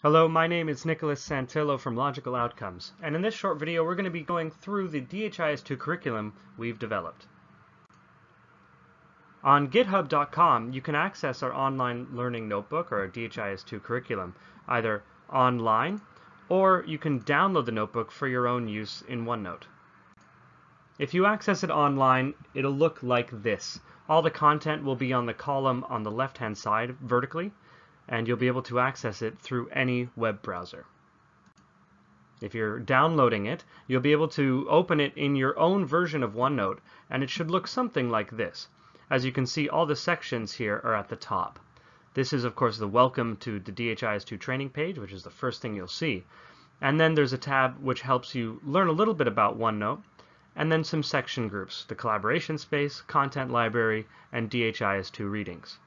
Hello, my name is Nicholas Santillo from Logical Outcomes, and in this short video we're going to be going through the DHIS2 curriculum we've developed. On github.com you can access our online learning notebook or our DHIS2 curriculum either online or you can download the notebook for your own use in OneNote. If you access it online, it'll look like this. All the content will be on the column on the left-hand side vertically, and you'll be able to access it through any web browser. If you're downloading it, you'll be able to open it in your own version of OneNote, and it should look something like this. As you can see, all the sections here are at the top. This is, of course, the Welcome to the DHIS2 training page, which is the first thing you'll see. And then there's a tab which helps you learn a little bit about OneNote, and then some section groups, the collaboration space, content library, and DHIS2 readings.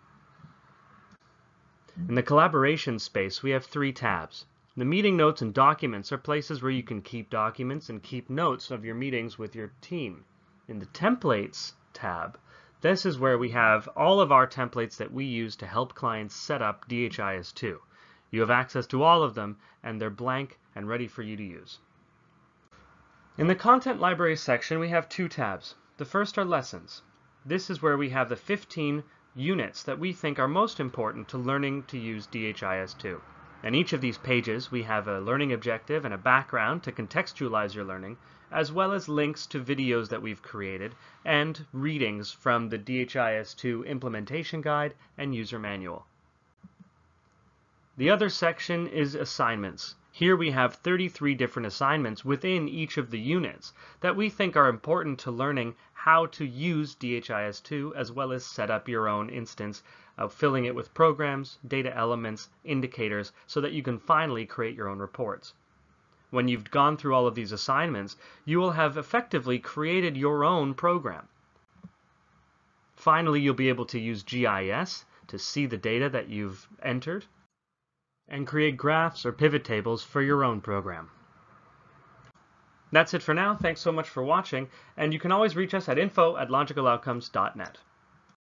In the collaboration space, we have three tabs. The meeting notes and documents are places where you can keep documents and keep notes of your meetings with your team. In the templates tab, this is where we have all of our templates that we use to help clients set up DHIS2. You have access to all of them and they're blank and ready for you to use. In the Content Library section, we have two tabs. The first are Lessons. This is where we have the 15 units that we think are most important to learning to use DHIS2. In each of these pages, we have a learning objective and a background to contextualize your learning, as well as links to videos that we've created and readings from the DHIS2 implementation guide and user manual. The other section is assignments. Here we have 33 different assignments within each of the units that we think are important to learning how to use DHIS2 as well as set up your own instance of filling it with programs, data elements, indicators, so that you can finally create your own reports. When you've gone through all of these assignments, you will have effectively created your own program. Finally, you'll be able to use GIS to see the data that you've entered and create graphs or pivot tables for your own program. That's it for now. Thanks so much for watching, and you can always reach us at info at logicaloutcomes.net.